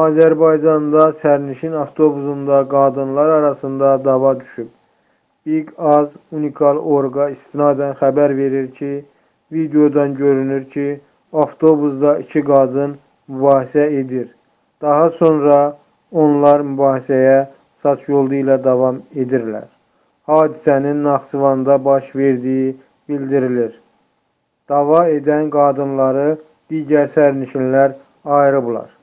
Azərbaycanda sərnişin avtobusunda qadınlar arasında dava düşüb. Big Az Unikal Orqa istinadən xəbər verir ki, videodan görünür ki, avtobusda iki qadın mübahisə edir. Daha sonra onlar mübahisəyə saç yolu ilə davam edirlər. Hadisənin Naxçıvanda baş verdiyi bildirilir. Dava edən qadınları digər sərnişinlər ayırıblar.